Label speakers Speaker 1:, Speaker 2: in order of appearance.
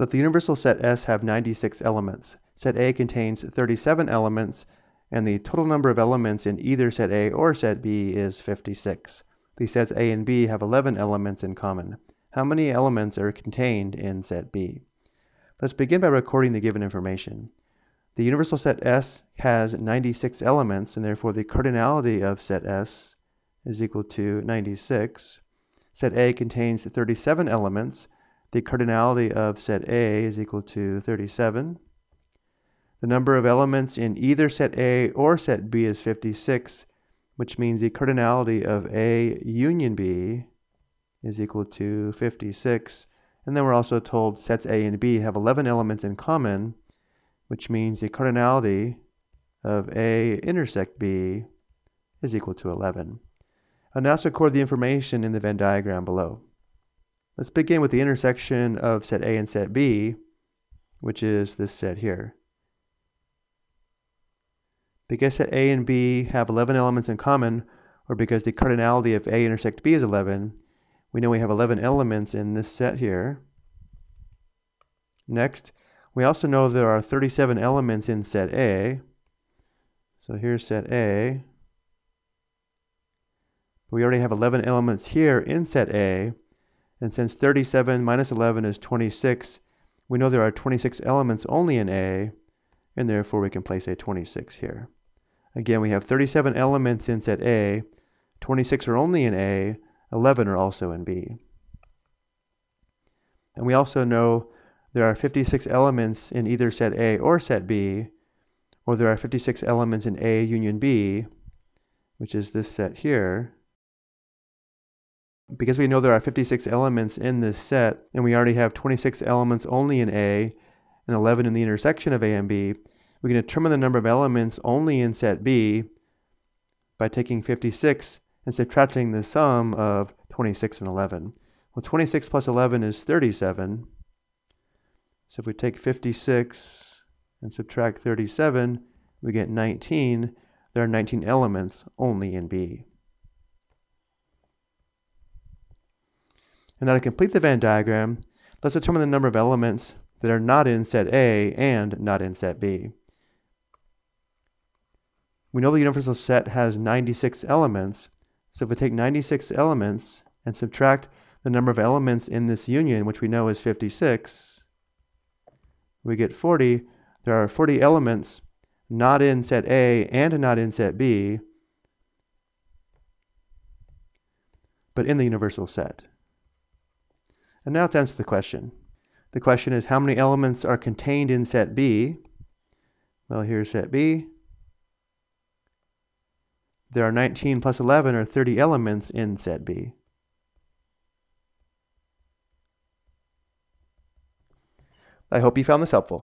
Speaker 1: Let the universal set S have 96 elements. Set A contains 37 elements, and the total number of elements in either set A or set B is 56. The sets A and B have 11 elements in common. How many elements are contained in set B? Let's begin by recording the given information. The universal set S has 96 elements, and therefore the cardinality of set S is equal to 96. Set A contains 37 elements. The cardinality of set A is equal to 37. The number of elements in either set A or set B is 56, which means the cardinality of A union B is equal to 56. And then we're also told sets A and B have 11 elements in common, which means the cardinality of A intersect B is equal to 11. And now record the information in the Venn diagram below. Let's begin with the intersection of set A and set B, which is this set here. Because set A and B have 11 elements in common, or because the cardinality of A intersect B is 11, we know we have 11 elements in this set here. Next, we also know there are 37 elements in set A. So here's set A. But we already have 11 elements here in set A. And since 37 minus 11 is 26, we know there are 26 elements only in A, and therefore we can place a 26 here. Again, we have 37 elements in set A, 26 are only in A, 11 are also in B. And we also know there are 56 elements in either set A or set B, or there are 56 elements in A union B, which is this set here because we know there are 56 elements in this set, and we already have 26 elements only in A and 11 in the intersection of A and B, we can determine the number of elements only in set B by taking 56 and subtracting the sum of 26 and 11. Well, 26 plus 11 is 37. So if we take 56 and subtract 37, we get 19. There are 19 elements only in B. And now to complete the Venn diagram, let's determine the number of elements that are not in set A and not in set B. We know the universal set has 96 elements, so if we take 96 elements and subtract the number of elements in this union, which we know is 56, we get 40. There are 40 elements not in set A and not in set B, but in the universal set. And now let's answer the question. The question is how many elements are contained in set B? Well, here's set B. There are 19 plus 11 or 30 elements in set B. I hope you found this helpful.